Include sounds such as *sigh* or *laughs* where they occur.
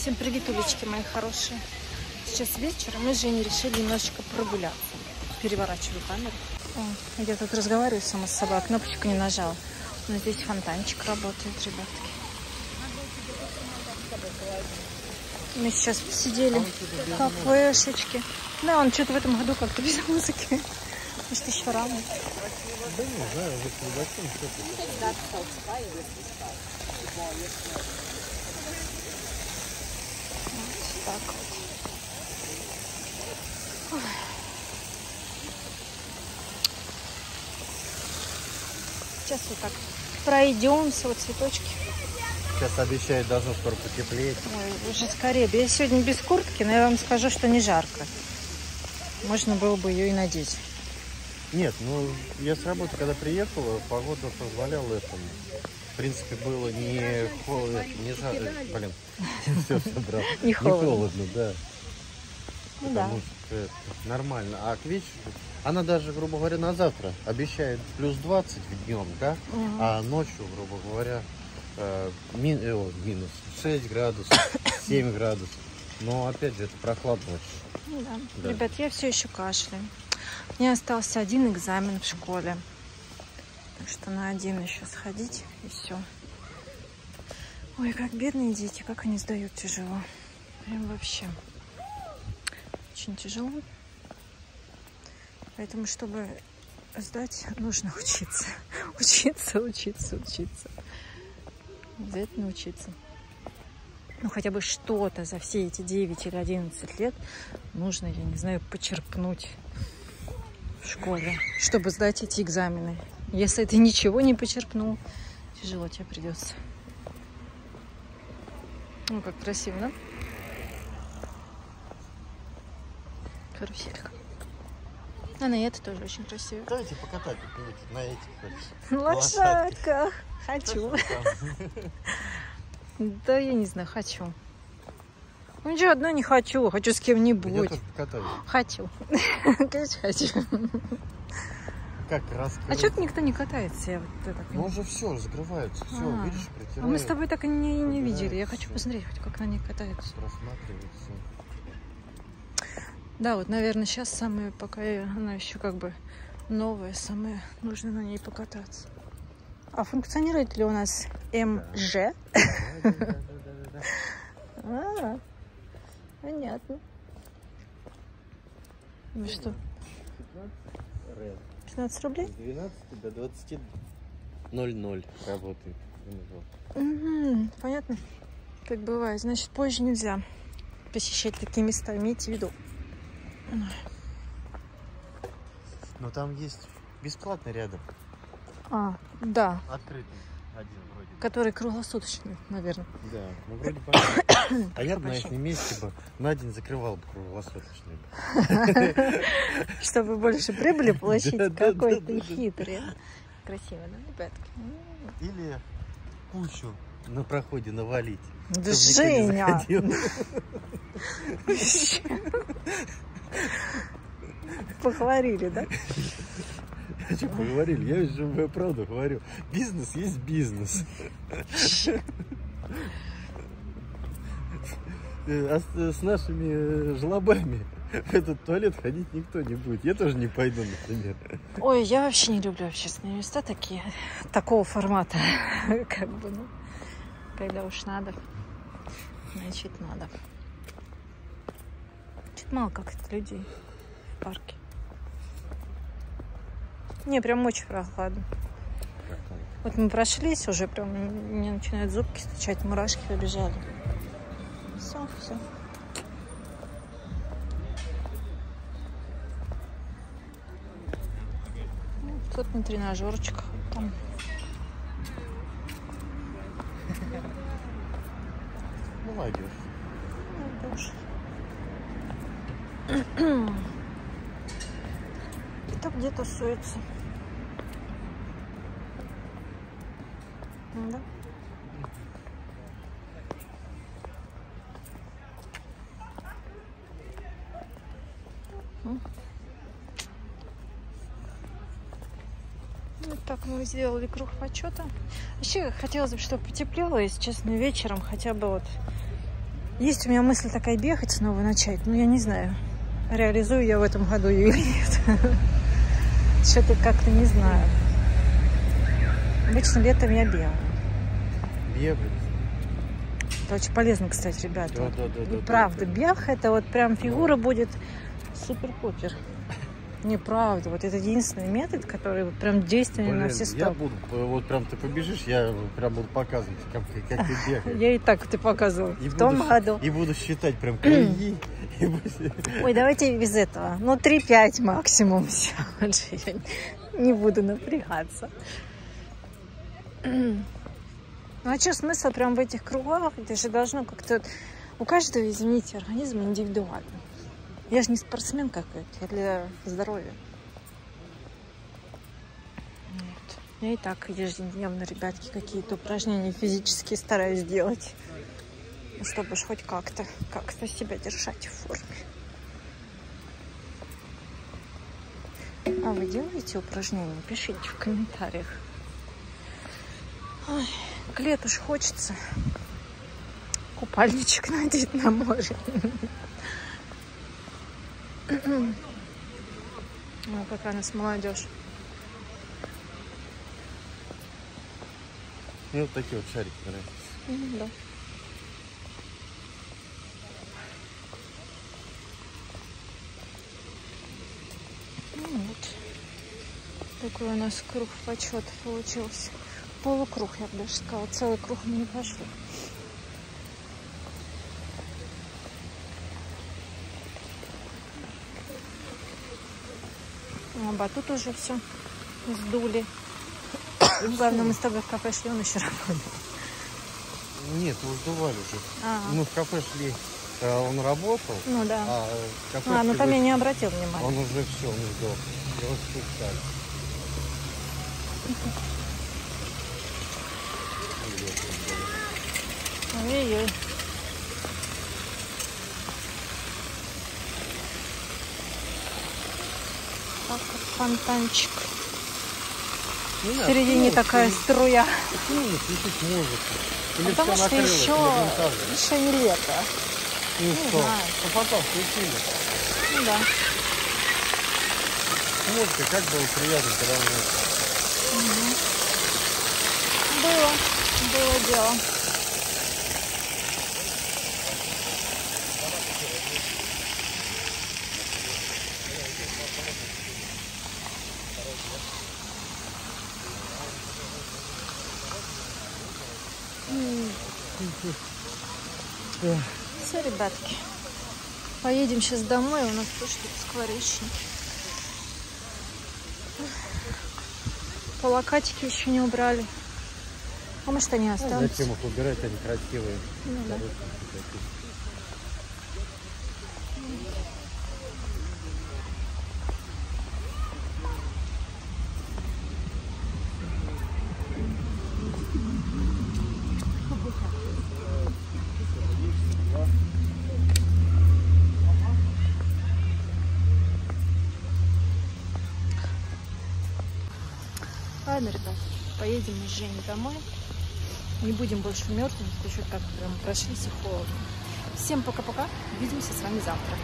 Всем привет, улички мои хорошие. Сейчас вечер, и мы с Женей решили немножечко прогуляться. Переворачиваю камеру. О, я тут разговариваю сама с собой, а кнопочку не нажала. Но здесь фонтанчик работает, ребятки. Мы сейчас сидели в кафешечке. Да, он что-то в этом году как-то без музыки. Может, еще рано. Да не знаю. Вот так вот. Сейчас вот так пройдемся, вот цветочки. Сейчас обещают, должно скоро потеплеть. Ой, уже скорее. Я сегодня без куртки, но я вам скажу, что не жарко. Можно было бы ее и надеть. Нет, ну я с работы, когда приехала, погода позволяла этому. В принципе, было не холодно, не жарко. Блин, *laughs* все собрал. Не холодно. да. Ну да. Что нормально. А к вечеру, она даже, грубо говоря, на завтра обещает плюс 20 в днем, да? Мгм. А ночью, грубо говоря, э, мин- э, о, минус 6 градусов, *coughs* 7 градусов. Но опять же, это прохладно очень. Ну да. Да. Ребят, я все еще кашляю. Мне остался один экзамен в школе. Так что на один еще сходить и все. Ой, как бедные дети, как они сдают тяжело. Прям вообще. Очень тяжело. Поэтому, чтобы сдать, нужно учиться. *laughs* Учиться, учиться, учиться. Обязательно учиться. Ну, хотя бы что-то за все эти 9 или 11 лет нужно, я не знаю, почерпнуть в школе, чтобы сдать эти экзамены. Если ты ничего не почерпнул, тяжело тебе придется. Ну, как красиво, да? Каруселька. А на это тоже очень красиво. Давайте покатать на этих Лошадках. Хочу. Да, я не знаю, хочу. Ну, ничего, одно не хочу. Хочу с кем-нибудь. Хочу. *laughs* Конечно, хочу. Как раз. А что-то никто не катается, я вот это Ну уже все, закрываются. Все, А. видишь, протирают. А мы с тобой так и не, не видели. Я хочу посмотреть, хоть как на них катаются. Просматривается. Да, вот, наверное, сейчас самое, пока я- она еще как бы новая, самое нужно на ней покататься. А функционирует ли у нас МЖ? Да-да-да-да-да. *laughs* А, понятно. Ну что. 15 рублей? С 12 до 20 00 работает. Мгм, понятно. Как бывает. Значит, позже нельзя посещать такие места. Имейте в виду. Но там есть бесплатно рядом. А, да. Открытый один. Который круглосуточный, наверное. Да, ну вроде понятно. *coughs* А я бы на их месте бы на день закрывал бы круглосуточный. *laughs* Чтобы больше прибыли *laughs* получить. Какой ты хитрый. а. Красиво, да, ребятки? Или кучу на проходе навалить. Да Женя! *laughs* Похвалили, да? Что поговорили? Я же правду говорю. Бизнес есть бизнес. Э, А с, с нашими э, жлобами в этот туалет ходить никто не будет. Я тоже не пойду, например. Ой, я вообще не люблю общественные места такие, такого формата. *laughs* Как бы, ну, когда уж надо, значит надо. Чуть мало как-то людей в парке. Не, прям очень прохладно. Вот мы прошлись, уже прям мне начинают зубки стучать, мурашки побежали. Все, все. Тут на тренажерчиках там. Молодежь. Ну, боже. Кто где тусуется? Да? Вот так мы сделали круг почета. Вообще хотелось бы, чтобы потеплело, если честно, вечером хотя бы вот Есть у меня мысль такая бегать снова начать, но я не знаю, реализую я в этом году ее или нет. *laughs* Что-то как-то не знаю. Обычно летом я бегаю. Бегать. Это очень полезно, кстати, ребята. Да, да, да, да, правда, да. бег это вот прям фигура будет супер-пупер. Неправда. Вот это единственный метод, который вот прям действенный на Блин, все я сто. буду, э, вот прям ты побежишь, я прям буду показывать, как, как ты бегаешь. *laughs* Я и так ты показывал И в буду том году. И буду считать прям *clears throat* круги. Ой, давайте без этого. Ну, 3-5 максимум. Все. Больше *laughs* я не буду напрягаться. *clears throat* Ну, а что смысл прям в этих кругах? Это же должно как-то... У каждого, извините, организм индивидуальный. Я же не спортсмен какой-то, я для здоровья. Вот. Я и так ежедневно, ребятки, какие-то упражнения физические стараюсь делать. Чтобы ж хоть как-то, как-то себя держать в форме. А вы делаете упражнения? Пишите в комментариях. Ой, к лету ж хочется купальничек *laughs* надеть на море. *clears throat* Ну, какая нас молодежь. Мне вот такие вот шарики нравятся. Ну, да. Ну вот. Такой у нас круг почета получился. Полукруг, я бы даже сказала. Целый круг мы не пошли. А батут уже все сдули. Главное, мы с тобой в кафе шли, он еще работает. Нет, мы сдували уже. Ага. Мы в кафе шли, э, он работал, Ну да. а кафе А, ну там я не обратил внимания. он уже все, он сдох. Его спускали. Ой-ой-ой. Так, как фонтанчик. Не В середине ну, такая струя. Ну, не включить музыку. Или Потому что еще, еще не лето. Ну не что? знаю. Ну потом включили. Ну да. Музыка, как было приятно, когда мы... Было. Было дело. Все, ребятки. Поедем сейчас домой, у нас тоже тут скворечник. Плакатики еще не убрали. А может они Ну, останутся? Зачем их убирать, они красивые. Ну да. Ладно, ребят, поедем с Женей домой. Не будем больше мерзнуть, еще так прям прошлись и. Всем пока-пока. Увидимся с вами завтра.